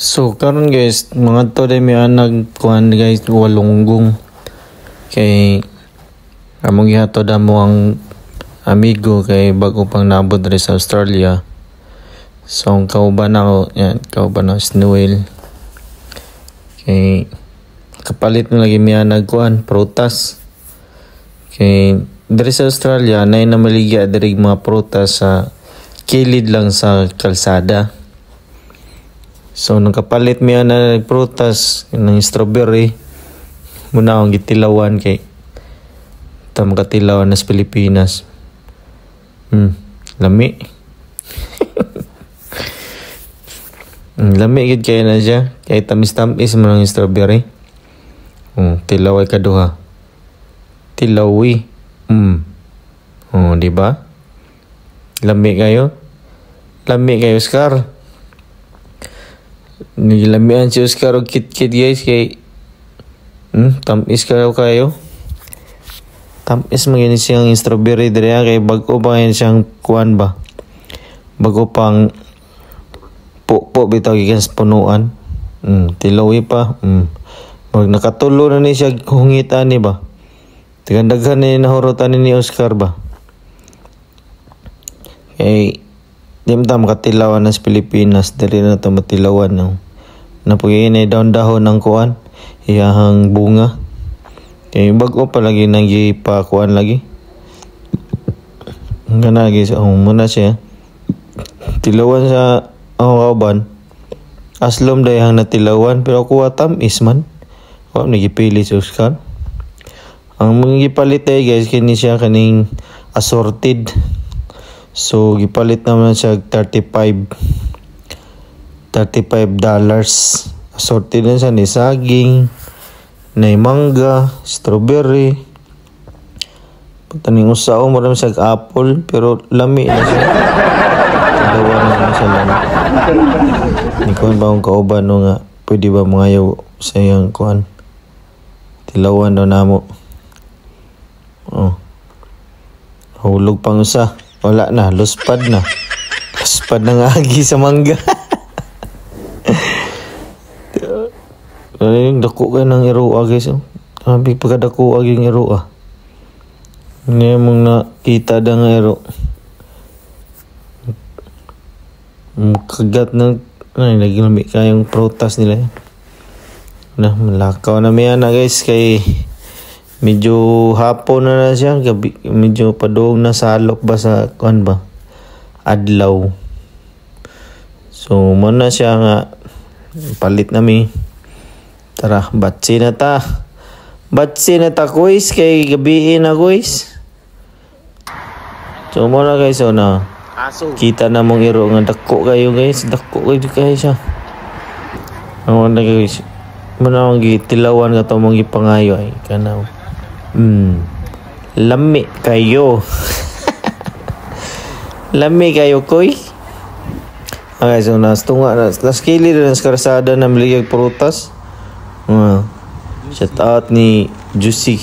So karon guys, mga to day may anag kuan guys walunggong kay among gihatod mo ang amigo kay bago pang nabot sa Australia. So ang kauban ako, yan, kauban ako Snowell. Kay kapalit mo lagi may anag kuan prutas. Kay diri sa Australia nay na maligya diri mga prutas sa kilid lang sa kalsada. So nung kapalit mi na prutas ng strawberry muna akong gitilawan kay tam katilawan nas Pilipinas. Hmm, lami. Hmm, lami gid kay na siya kay tamis-tamis man ang strawberry. Oh, tilaway kaduha. Tilawi. Hmm. Oh, di ba? Lami kayo? Lami kayo, Oscar. Nilamian si Oscar og kit-kit guys kay hmm, tamis kayo kayo. Tamis man yun siyang strawberry diri ah, kay bago pa yun siyang kuan ba. Bago pang po-po bitaw gikan sa punuan. Hmm, tilawi pa. Hmm. Mag nakatulo na ni siya hungitan ni ba. Tigandaghan ni nahurutan ni Oscar ba. Kay Di mo tama katilawan nas Pilipinas, dili na ito matilawan no. Napagiging na daon dahon ng kuan, iyahang bunga. Kaya bago pa lagi nang kuan lagi. Nga na lagi sa um, muna siya. Tilawan sa oh, kauban. Aslom dayang natilawan pero kuha tamis man. O nagipili sa Oscar. Ang mga gipalit ay guys kini siya kaning assorted. So gipalit naman siya 35 35 dollars. Assorted na siya ni saging, na mangga, strawberry. Taning usao mo rin siya apple pero lami na siya. Dalawa na naman siya lami. Ni kuan ba akong kauban no nga pwede ba mangayaw sa iyang kuan. Tilawan daw namo. Oh. Hulog pang usa. Wala na, luspad na. Luspad ng agi sa mangga. Ay, dako ka ng iroa guys. Oh. Sabi pagkadako aging iroa. Hindi mong nakita da nga iro. Kagat ng ay, naging kayong protas nila. Na, malakaw na miya na guys kay medyo hapon na na siya gabi medyo padung na salok ba sa kuan ba adlaw so mo na siya nga palit nami tara batsi na ta. Batsi na ta guys kay gabi na guys so mo na guys so na. Kita na mong iro nga dako kayo guys. Dako kayo kayo siya ang na guys. Mo na ang gitilawan nga to mong gipangayo ay kanaw Hmm. Lami kayo. Lami kayo, koy. Okay, so nas tunga nas nas kili na nas karsada na miligag prutas. Uh, shout out ni Juicy.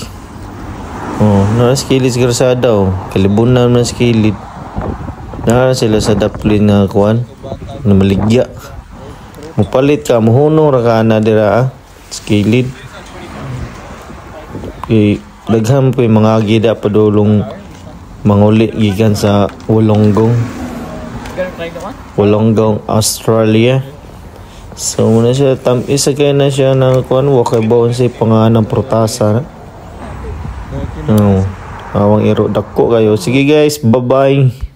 Oh, nas kili sa karsada oh. Kalibunan nas kili. Na sila sa daplin nga kuan na maligya. Mupalit ka, muhunong ra ka na dira ah. Skilid. Okay daghan po yung mga gida padulong manguli gikan sa Wollongong Wollongong Australia so muna siya tam isa kay na siya ng kuan walkable sa pangalan ng protasa no awang iro dako kayo. Sige guys bye bye